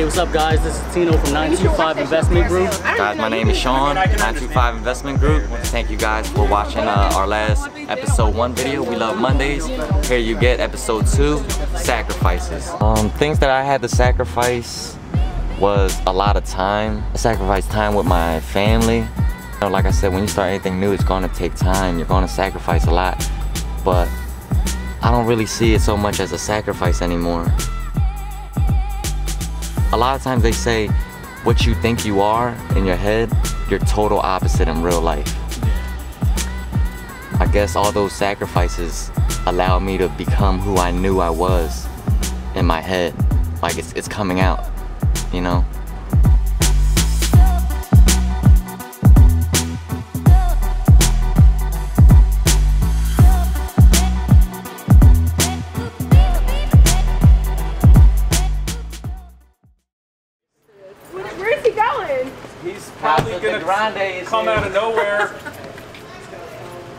Hey, what's up guys? This is Tino from 925 Investment Group. Guys, my name is Sean, 925 Investment Group. Thank you guys for watching uh, our last episode one video. We love Mondays. Here you get episode two, sacrifices. Um, things that I had to sacrifice was a lot of time. I sacrificed time with my family. You know, like I said, when you start anything new, it's gonna take time. You're gonna sacrifice a lot, but I don't really see it so much as a sacrifice anymore a lot of times they say what you think you are in your head, you're total opposite in real life. I guess all those sacrifices allowed me to become who I knew I was in my head. Like it's, it's coming out, you know? Gonna Grande is come here. out of nowhere.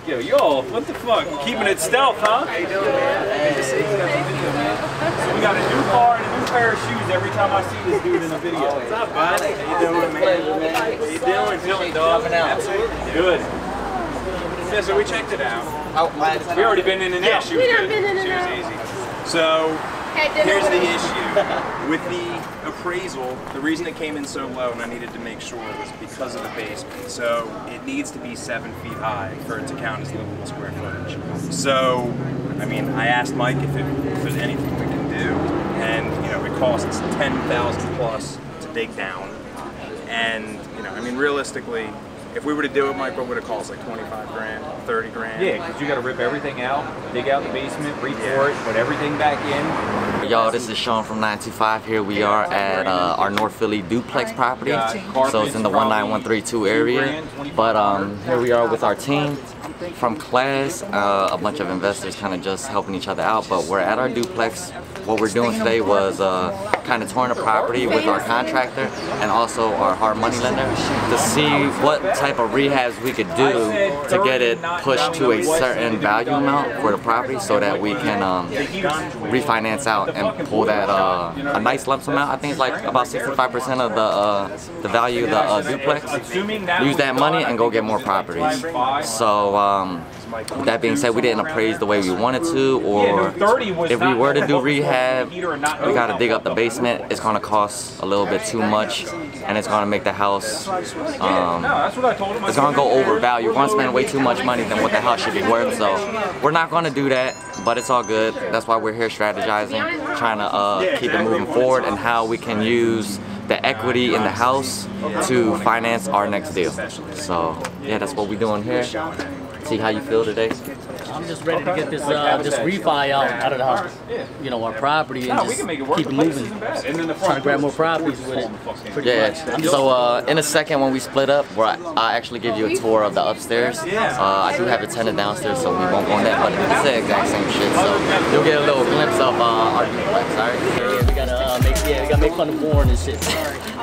Yo, yo, what the fuck? Keeping it stealth, huh? How you doing, man? So we got a new car and a new pair of shoes every time I see this dude in a video. Oh, What's up, bud? How you doing, man? How you doing? Feeling, dog? Out. Absolutely. Good. Yeah, so we checked it out. We already been in and out. She was We done good. been in and She was easy. So Had dinner here's the issue. With the appraisal, the reason it came in so low and I needed to make sure was because of the basement. So it needs to be seven feet high for it to count as livable square footage. So, I mean, I asked Mike if, it, if there's anything we can do. And, you know, it costs 10000 plus to dig down. And, you know, I mean, realistically, if we were to do it, Mike, what would it cost? Like 25 grand, 30 grand? Yeah, because you got to rip everything out, dig out the basement, re-pour it, put everything back in. Y'all, this is Sean from 925. Here we are at uh, our North Philly duplex property. So it's in the 19132 area. But um, here we are with our team from class. Uh, a bunch of investors kind of just helping each other out. But we're at our duplex. What we're doing today was uh, kind of touring the property with our contractor and also our hard money lender to see what type of rehabs we could do to get it pushed to a certain value amount for the property so that we can um, refinance out and pull that uh, a nice lump sum out. I think it's like about 65% of the uh, the value of the uh, duplex. Use that money and go get more properties. So um, with that being said, we didn't appraise the way we wanted to, or if we were to do rehab, we gotta dig up the basement. It's gonna cost a little bit too much, and it's gonna make the house. Um, That's what I told him. I it's gonna go "We're- overvalue. We're gonna spend way too much money than what the house should be worth. So we're not gonna do that, but it's all good. That's why we're here strategizing, trying to uh, keep it moving forward and how we can use the equity in the house to finance our next deal. So yeah, that's what we're doing here. See how you feel today? I'm just ready to get this uh, this refi out, out of the house. You know, our property and No, just can make it work. keep it moving. And then the Trying to grab more properties with it. Pretty Yeah. much. So uh, in a second when we split up, where I, I actually give you a tour of the upstairs. Uh, I do have a tenant downstairs, so we won't go in that, but it's the exact same shit. So you'll get a little glimpse of uh, our duplex. All right. Yeah, we gotta uh, make yeah, we gotta make fun of Warren and shit.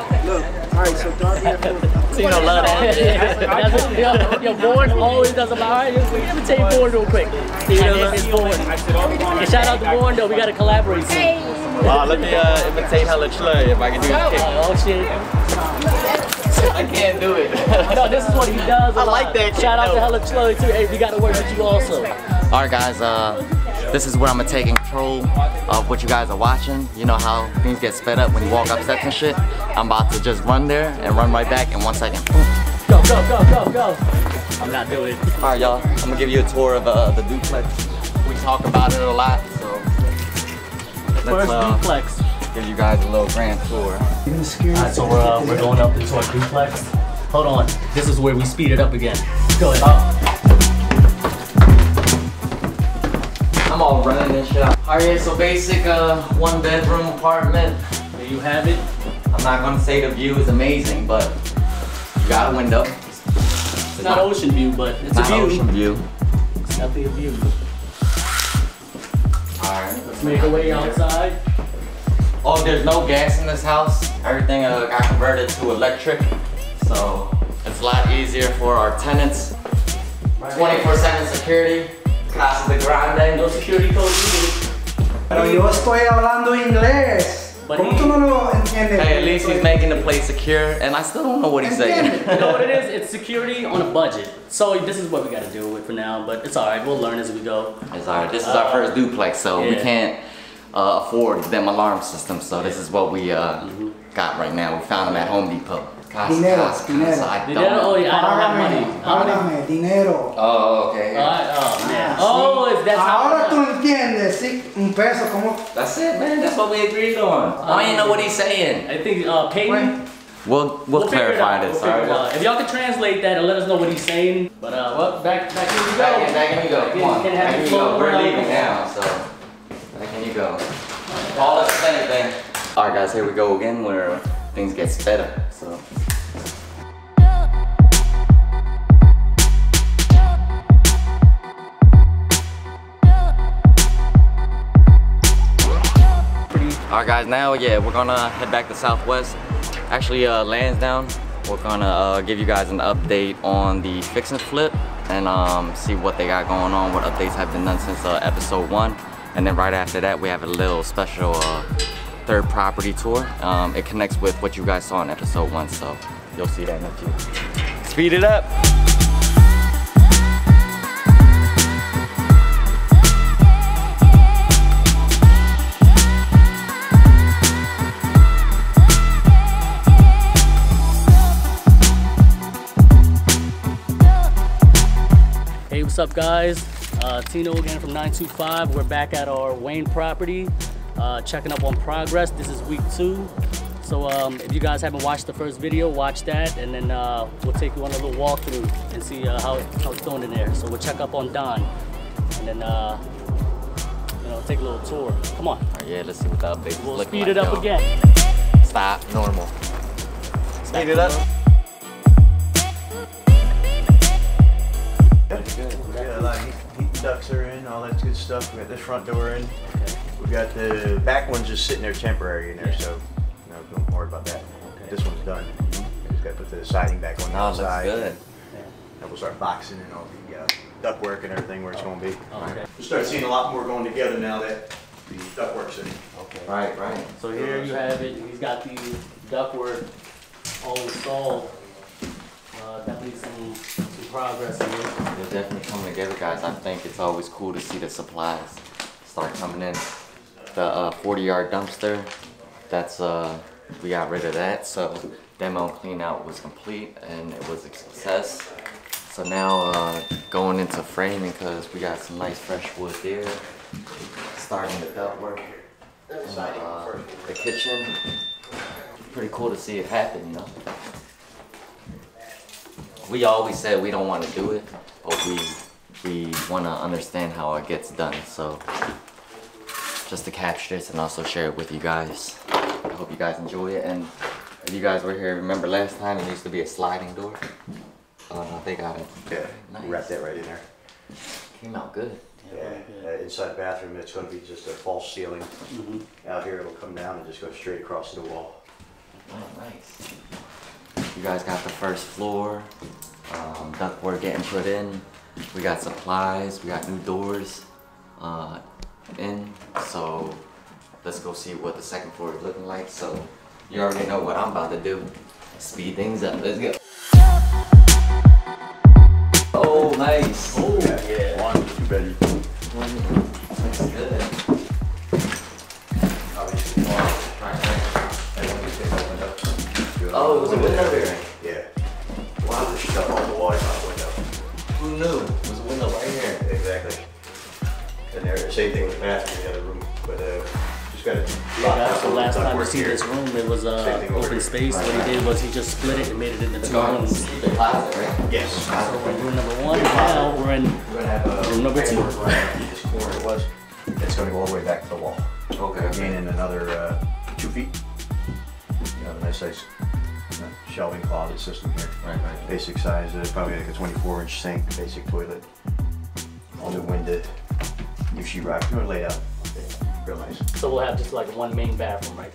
So you know, love that. That's what- yo, yo, Warren always does about alright. We imitate Warren real quick. And it- it's Warren. Yeah, shout out to Warren though. We gotta collaborate soon. Uh, let me uh, imitate Hella Chley if I can do this kick. Oh shit. I can't do it. No, this is what he does. a I lot. like that shit, Shout out to though. Hella Chloe too. Hey, we gotta work with you also. All right, guys. Uh, this is where I'm gonna take control of what you guys are watching. You know how things get sped up when you walk up steps and shit. I'm about to just run there and run right back in one second. Go, go, go, go, go. I'm not doing it. All right, y'all. I'm gonna give you a tour of uh, the duplex. We talk about it a lot, so let's First uh, duplex. give you guys a little grand tour. Alright, so we're, uh, we're going up into our duplex. Hold on. This is where we speed it up again. Go ahead. All running and shit. All right, so basic uh, one bedroom apartment. There you have it. I'm not gonna say the view is amazing, but you got a window. It's not ocean view, but it's a Not view. ocean view. It's definitely a view. All right. Let's make our way outside. Oh, there's no gas in this house. Everything uh, got converted to electric, so it's a lot easier for our tenants. 24/7 security. Casa de Grande. No security code. Pero yo estoy hablando inglés. But ¿Cómo he, tú no lo entiendes? Hey, at least he's making the place secure, and I still don't know what he's saying. you know what it is? It's security on a budget. So this is what we got to deal with for now. But it's all right. We'll learn as we go. It's alright. This is our first duplex, so we can't uh, afford them alarm systems. So this is what we uh, Mm-hmm. Got right now. We found them at Home Depot. Casa, Dinero, casa, dinero. casa. I Did don't. that? Oh yeah, I don't have money. Págame, I don't even- págame, dinero. Oh, okay. All right. Oh man. Ah, Oh, sí. if that's Ahora how. tú entiendes, sí, un peso, ¿cómo? That's it, man. That's what we agreed on. I didn't know what he's saying. I think uh, Peyton. We'll we'll, figure it clarify out. this. We'll it right. out. If y'all can translate that and let us know what he's saying. But uh, well, back back here we go. Back in, back in you go. Come on. Can Back in you you go. We're leaving now, so back in you go. Call us if anything. All right, guys. Here we go again, where things get better. So. All right, guys. Now, yeah, we're gonna head back to Southwest. Actually, uh, Lansdowne. We're gonna uh, give you guys an update on the fix and flip and um, see what they got going on, what updates have been done since uh, episode one. And then right after that, we have a little special uh, third property tour. Um, it connects with what you guys saw in episode one, so you'll see that in a few. Speed it up. Hey, what's up, guys? Uh, Tino again from 925. We're back at our Wayne property, uh, checking up on progress. This is week two. So um, if you guys haven't watched the first video, watch that, and then uh, we'll take you on a little walkthrough and see uh, how, how it's going in there. So we'll check up on Don, and then uh, you know take a little tour. Come on, All right, yeah, let's see what the updates we'll look speed like, it up y'all. again. Stop. Normal. Speed it up. Yeah, like heat, heat ducts are in, all that good stuff. We got this front door in. We got the back one's just sitting there temporary in there, so no, don't worry about that. This one's done. We just got to put the siding back on the No, it looks outside. good. And we'll start boxing and all the uh, duct work and everything where it's going to be. Oh, okay. We'll start seeing a lot more going together now that the duct work's in. Okay. Right, right. So here you have it. He's got the ductwork all installed. Uh, definitely some, some progress here. They're definitely coming together, guys. I think it's always cool to see the supplies start coming in. The uh, 40 yard dumpster, that's, uh, we got rid of that. So demo clean out was complete and it was a success. So now uh, going into framing because we got some nice fresh wood there. Starting the ductwork the, uh, the kitchen. Pretty cool to see it happen, you know. We always said we don't want to do it, but we we want to understand how it gets done. So just to capture this and also share it with you guys. I hope you guys enjoy it. And if you guys were here, remember last time it used to be a sliding door. Oh no, they got it. Yeah, Nice. wrap that right in there. Came out good. Yeah, uh, inside bathroom, it's going to be just a false ceiling. Out here, it'll come down and just go straight across the wall. Oh, nice. You guys got the first floor. Um, ductwork getting put in. We got supplies. We got new doors uh, in. So let's go see what the second floor is looking like. So you already know what I'm about to do. Speed things up. Let's go. Oh, nice. Oh, yeah. One, two bedroom. Looks good. Obviously, Right, right. and when this thing opened up, Oh, it was a window there. Same thing with the other room, but, uh, just gotta. Yeah, that's the last time you see this room. It was Same uh, thing over open here. space. What he did was he just split it and made it into two rooms. The closet, right? Yes. So we're in room number one. Now we're in We're gonna have a. Room number two. This corner it was, it's gonna go all the way back to the wall. Okay. Gaining another, uh, two feet. You have a nice size shelving closet system here. Right, right. Basic size, uh, probably like a twenty-four inch sink, basic toilet. All new winded, if she rocked your layout, real nice. So we'll have just like one main bathroom, right?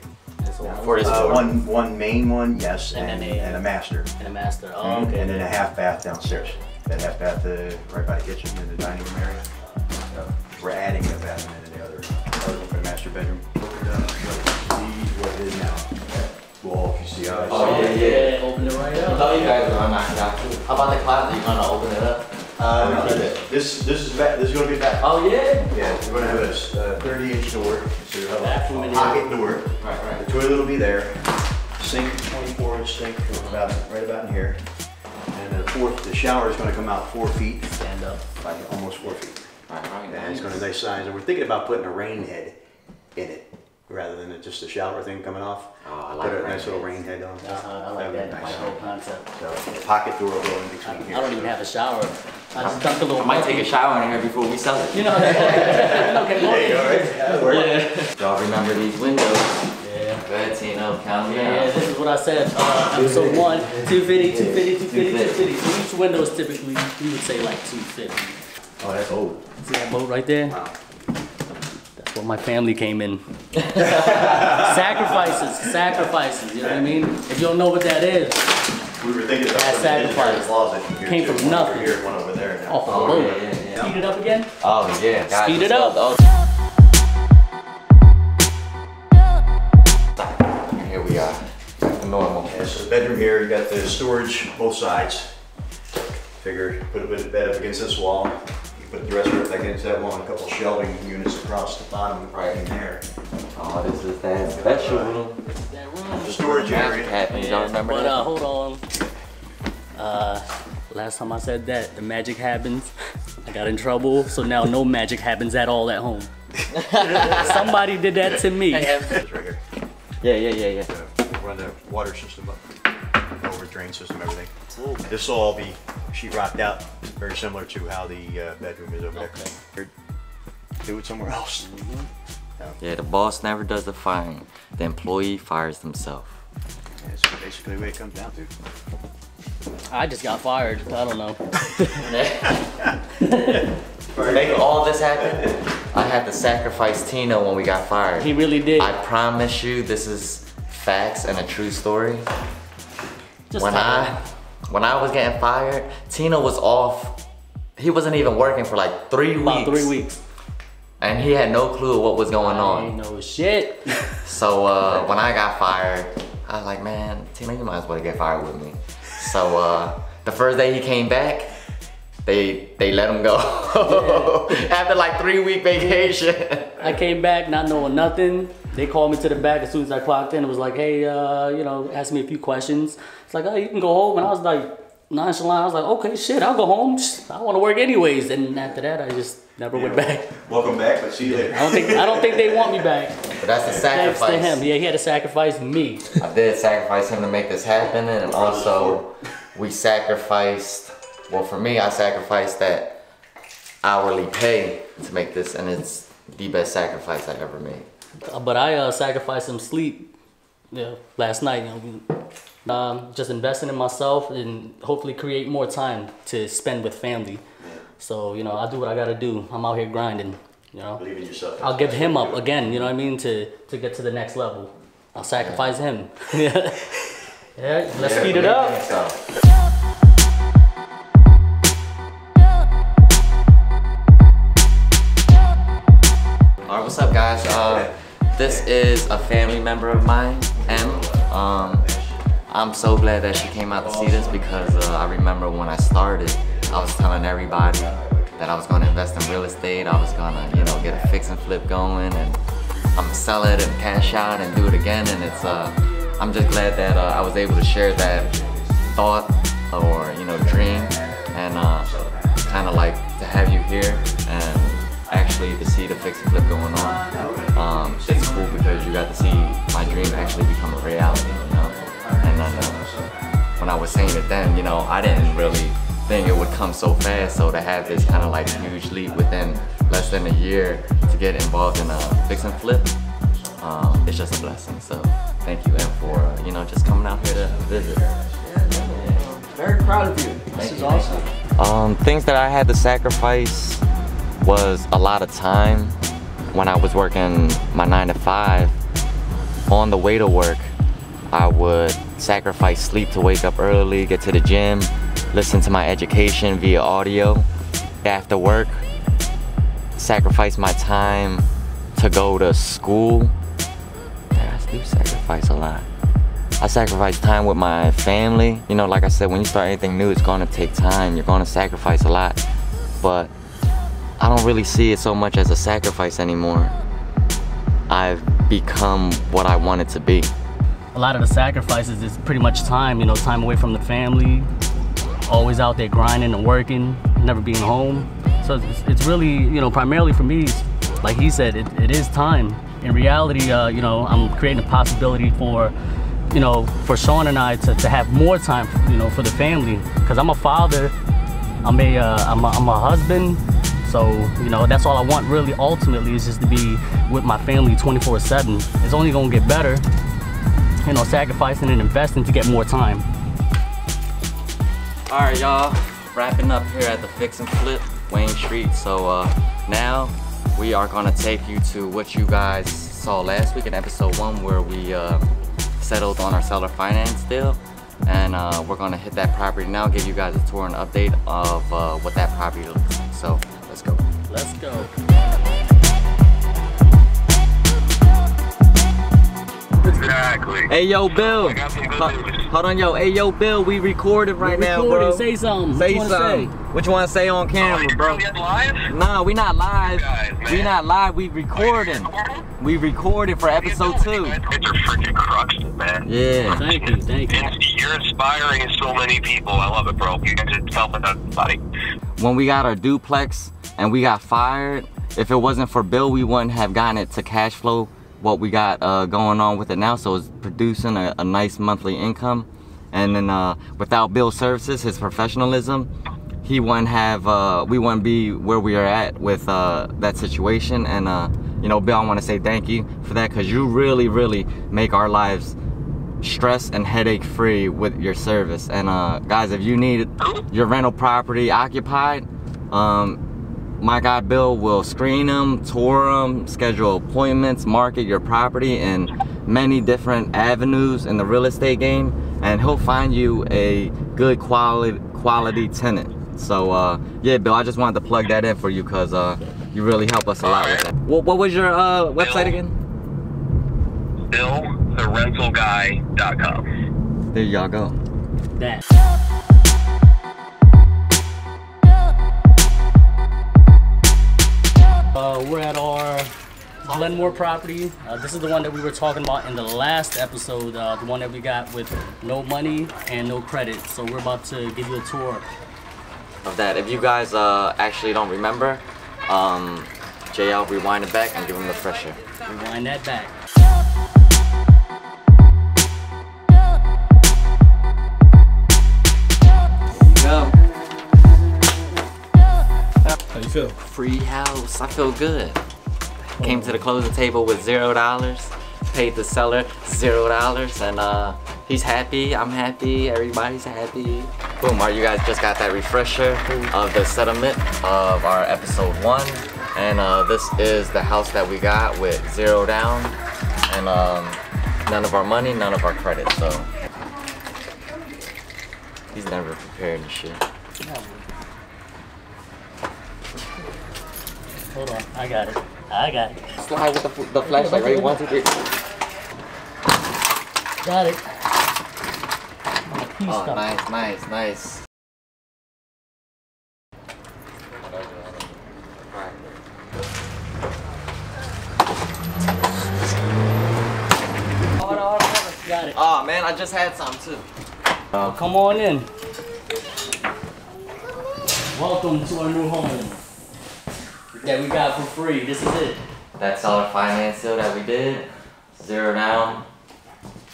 For this Uh, one, one main one, yes, and, And then a- and a master. And a master, oh, okay. And then a half bath downstairs. That half bath, uh, right by the kitchen in the dining room area. So We're adding a bathroom in the other, other one for the master bedroom. What what is now, that Well, if you see how it's- Oh, yeah, yeah. Open it right up. I thought you guys were gonna knock it out too. How about the closet? You gonna open it up? Uh, this, this is back, this is gonna be back. Oh yeah. Yeah, we're gonna have a uh, 30 inch door, so you'll have a- in a here. pocket door. Right, right. The toilet will be there. Sink, 24 inch sink, about, right about in here. And the fourth, the shower is gonna come out four feet, Stand up. like almost four feet. Right, right. And it's gonna be nice size, and we're thinking about putting a rain head in it, rather than just a shower thing coming off. Oh, I like Put a rain nice little head. rain head on. Uh, I like That'd that. be My nice. whole concept. So, pocket door will go in between here. I here. don't even have a shower. I just dunked a little. I might take a shower in here before we sell it. You know. you know, can There you go, right? That'll work. Yeah. Y'all remember these windows? Yeah. Go ahead, Tino. Count them Yeah, yeah, down. this is what I said. Uh, episode one, 250, 250, 250, 250. So each window is typically, we would say like 250. Oh, that's old. See that boat right there? Wow. That's where my family came in. sacrifices, sacrifices, you know what I mean? If you don't know what that is, We were thinking about That putting it in the sacrifice closet came from One nothing. Here, one over there now. off Oh, boat. yeah, yeah, yeah. Speed it up again. Oh yeah. Guys, Speed it let's up. Oh. Here we are. Back to normal. Yeah, so the bedroom here, you got the storage both sides. Figure, put a bit of bed up against this wall. You put the rest of it against that wall, and a couple shelving units across the bottom right in there. Oh, this is that special room. That room. The storage Magic area. happens. Y'all remember But that? uh, hold on. Uh, last time I said that, the magic happens. I got in trouble, so now no magic happens at all at home. Somebody did that to me. It's right here. Yeah, yeah, yeah, yeah. Run the water system up, over drain system, everything. This will all be sheet rocked out, very similar to how the uh, bedroom is over there. Do it somewhere else. Yeah, the boss never does the firing. The employee fires themselves. That's basically the way it comes down to. I just got fired. I don't know. To make all this happen, I had to sacrifice Tino when we got fired. He really did. I promise you, this is facts and a true story. Just when tell I him. When I was getting fired, Tino was off. He wasn't even working for like three about weeks. three weeks. And he had no clue what was going I ain't on. no shit. So uh, when I got fired, I was like, man, Tino, you might as well get fired with me. So uh, the first day he came back, they they let him go after like three week vacation. I came back not knowing nothing. They called me to the back as soon as I clocked in. It was like, hey, uh, you know, ask me a few questions. It's like, oh, you can go home. And I was like, nonchalant. I was like, okay, shit, I'll go home. I want to work anyways. And after that, I just never went back. Welcome back, but she you I don't think I don't think they want me back. But that's the Thanks sacrifice. to him. Yeah, he had to sacrifice me. I did sacrifice him to make this happen, and also we sacrificed. Well, for me, I sacrificed that hourly pay to make this, and it's the best sacrifice I ever made. But I uh, sacrificed some sleep. Yeah, last night. You know, um, just investing in myself and hopefully create more time to spend with family. So you know, I do what I gotta do. I'm out here grinding. You know, Believe in yourself. I'll give him up again. You know what I mean to to get to the next level. I'll sacrifice him. yeah, yeah. Let's speed it up. A family member of mine, Em. Um, I'm so glad that she came out to see this because uh, I remember when I started, I was telling everybody that I was going to invest in real estate. I was going to, you know, get a fix and flip going, and I'm gonna sell it and cash out and do it again. And it's, uh, I'm just glad that uh, I was able to share that thought or you know dream, and uh, kind of like to have you here and actually to see the fix and flip going on. Um, it's cool because you got to see my dream actually become a reality, you know. And then uh, when I was saying it then, you know, I didn't really think it would come so fast. So to have this kind of like huge leap within less than a year to get involved in a fix and flip, um, it's just a blessing. So thank you, Em, for uh, you know just coming out here to visit. Very proud of you. This is awesome. Um, things that I had to sacrifice was a lot of time when I was working my nine to five. On the way to work, I would sacrifice sleep to wake up early, get to the gym, listen to my education via audio. After work, sacrifice my time to go to school. Yeah, I do sacrifice a lot. I sacrifice time with my family. You know, like I said, when you start anything new, it's gonna take time. You're gonna sacrifice a lot. But I don't really see it so much as a sacrifice anymore. I've become what I wanted to be. A lot of the sacrifices is pretty much time, you know, time away from the family, always out there grinding and working, never being home. So it's, it's really, you know, primarily for me, like he said, it, it is time. In reality, uh, you know, I'm creating a possibility for, you know, for Sean and I to, to have more time, you know, for the family. Because I'm a father, I'm a, uh, I'm a, I'm a husband, so, you know, that's all I want really ultimately is just to be with my family 24 7. It's only gonna get better, you know, sacrificing and investing to get more time. All right, y'all, wrapping up here at the Fix and Flip, Wayne Street. So uh, now we are gonna take you to what you guys saw last week in episode one where we uh, settled on our seller finance deal. And uh, we're gonna hit that property now, give you guys a tour and update of uh, what that property looks like. So let's go. Let's go. Exactly. Hey yo, Bill. I got some good Hold, hold on, yo. Hey yo, Bill. We recorded right We now, recording. bro. Say something. Say What you wanna something. What you want to say on camera, bro? live? Nah, we not live. Guys, we not live. We recording. We recorded for episode two. It's a freaking crux, man. Yeah. Thank you, thank you. It's, you're inspiring so many people. I love it, bro. You guys are helping everybody. When we got our duplex and we got fired, if it wasn't for Bill, we wouldn't have gotten it to cash flow what we got uh, going on with it now. So it's producing a, a nice monthly income. And then uh, without Bill's services, his professionalism, he wouldn't have, uh, we wouldn't be where we are at with uh, that situation. And, uh, you know, Bill, I want to say thank you for that because you really, really make our lives stress and headache free with your service. And uh, guys, if you need your rental property occupied, um, my guy Bill will screen them, tour them, schedule appointments, market your property in many different avenues in the real estate game, and he'll find you a good quality quality tenant. So uh, yeah, Bill, I just wanted to plug that in for you because uh, you really help us a lot with that. What, what was your uh, website again? BillTheRentalGuy.com. There y'all go. That. Uh, we're at our Glenmore property. Uh, this is the one that we were talking about in the last episode, uh, the one that we got with no money and no credit. So we're about to give you a tour. Of that. If you guys uh, actually don't remember, um, Jay, I'll rewind it back and give him the fresher. Rewind that back. There you go. How you feel? Free house. I feel good. Came to the closing table with zero dollars. Paid the seller zero dollars, and uh, he's happy. I'm happy. Everybody's happy. Boom! All right, you guys just got that refresher of the settlement of our episode one, and uh, this is the house that we got with zero down, and um, none of our money, none of our credit. So he's never prepared and shit. Hold on, I got it. I got it. Slide with the, the flashlight, ready? One, two, three. Got it. My piece Oh, stuff. nice, nice, nice. Got it. Oh man, I just had some too. Oh, Come on in. Welcome to our new home. That we got for free. This is it. That seller finance deal that we did, zero down,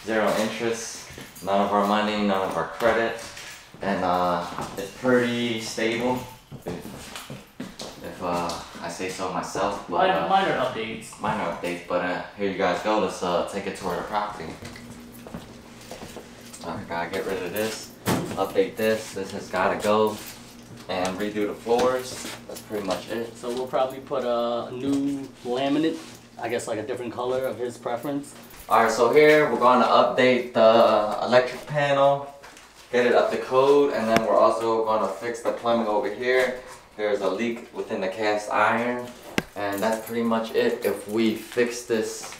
zero interest, none of our money, none of our credit, and uh, it's pretty stable. If, if uh, I say so myself, but Minor, uh, minor updates. minor updates. But uh, here you guys go. Let's uh, take a tour of the property. I gotta get rid of this, update this. This has gotta go, and redo the floors. That's pretty much it. So we'll probably put a new laminate. I guess like a different color of his preference. Alright, so here we're going to update the electric panel, get it up to code, and then we're also going to fix the plumbing over here. There's a leak within the cast iron, and that's pretty much it. If we fix this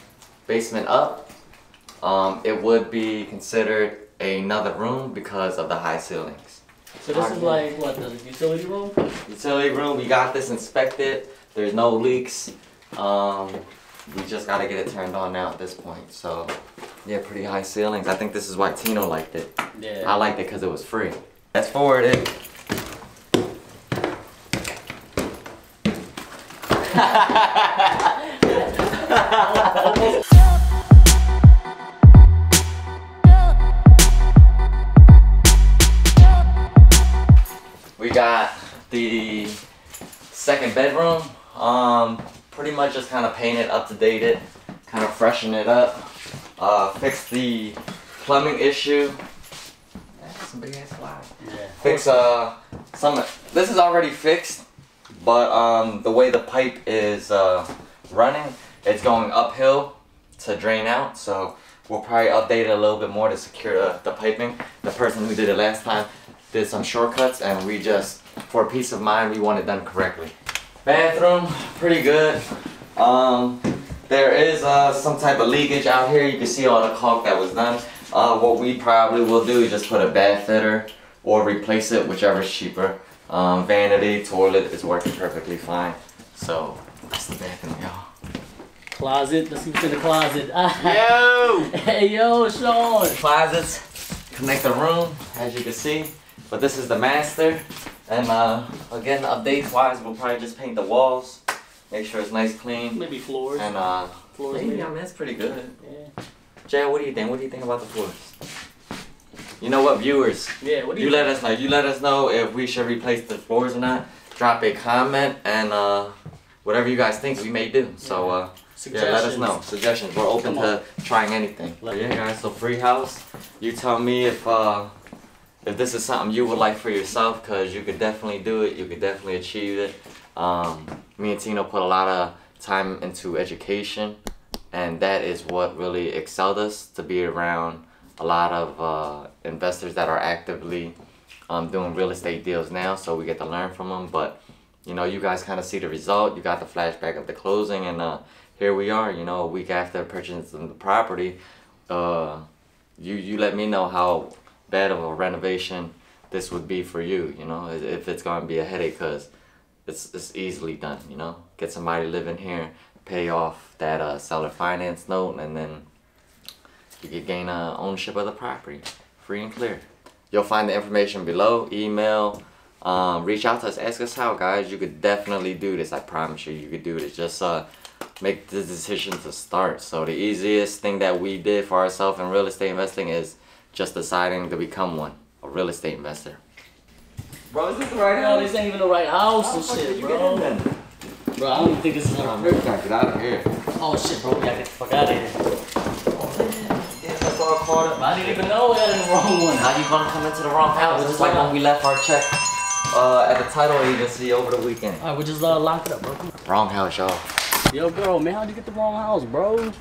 basement up, um, it would be considered another room because of the high ceilings. So this is like what the utility room? Utility room, we got this inspected. There's no leaks. Um, we just gotta get it turned on now at this point. So, yeah, pretty high ceilings. I think this is why Tino liked it. Yeah. I liked it because it was free. Fast forward it. We got the second bedroom. Um, pretty much just kind of paint it, up to date it, kind of freshen it up. Uh, fix the plumbing issue. That's some big ass fly. Yeah. Fix uh some. This is already fixed, but um the way the pipe is uh running, it's going uphill to drain out. So we'll probably update it a little bit more to secure the, the piping. The person who did it last time did some shortcuts, and we just for peace of mind we want it done correctly. Bathroom, pretty good. Um, there is uh, some type of leakage out here. You can see all the caulk that was done. Uh, what we probably will do is just put a bath fitter or replace it, whichever is cheaper. Um, vanity, toilet is working perfectly fine. So that's the bathroom, y'all. Closet. Let's see what's in the closet. Yo! hey yo, Sean. Closets connect the room, as you can see. But this is the master. And uh, again, updates wise, we'll probably just paint the walls, make sure it's nice, clean. Maybe floors. And uh, floors. maybe. I mean, it's pretty good. Yeah. Jay, what do you think? What do you think about the floors? You know what, viewers? Yeah. What do You you? let us know. You let us know if we should replace the floors or not. Drop a comment and uh, whatever you guys think, we may do. So uh, yeah, let us know. Suggestions. We're open to trying anything. Let- yeah, guys. So free house. You tell me if uh, if this is something you would like for yourself, cause you could definitely do it. You could definitely achieve it. Um, me and Tino put a lot of time into education, and that is what really excelled us to be around a lot of uh, investors that are actively um, doing real estate deals now. So we get to learn from them. But you know, you guys kind of see the result. You got the flashback of the closing, and uh, here we are. You know, a week after purchasing the property, uh, you you let me know how of a renovation this would be for you. You know, if- it's gonna be a headache, cause it's it's easily done. You know, get somebody living here, pay off that uh, seller finance note, and then you could gain uh, ownership of the property, free and clear. You'll find the information below. Email. Um, reach out to us. Ask us how, guys. You could definitely do this. I promise you, you could do this. Just uh, make the decision to start. So the easiest thing that we did for ourselves in real estate investing is just deciding to become one, a real estate investor. Bro, is this the right Yo, this ain't even the right house and shit, bro. Bro, I don't even think this is the right. Get out of here. Oh shit, bro, we gotta get the fuck out of here. Yeah, that's all caught up. I didn't even know we got in the wrong one. How you gonna come into the wrong house? Just like when we left our check uh, at the title agency over the weekend. Alright, we just uh, lock it up, bro. Wrong house, y'all. Yo, bro, man, how'd you get the wrong house, bro?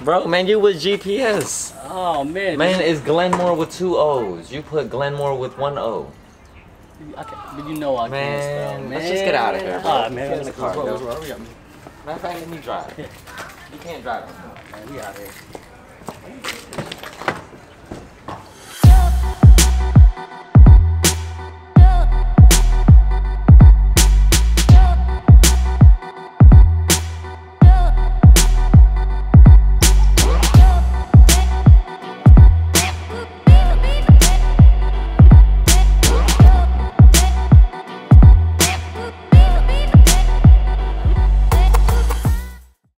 Bro, man, you with GPS. Oh man, Man, it's Glenmore with two O's. You put Glenmore with one O. Can't, but you know I Man, can't spell, man. let's just get outta here, bro. Alright, man, Get in the car, roll, yo. let's roll, hurry up, man. Matter of fact, let me drive. You can't drive. Man, we out here.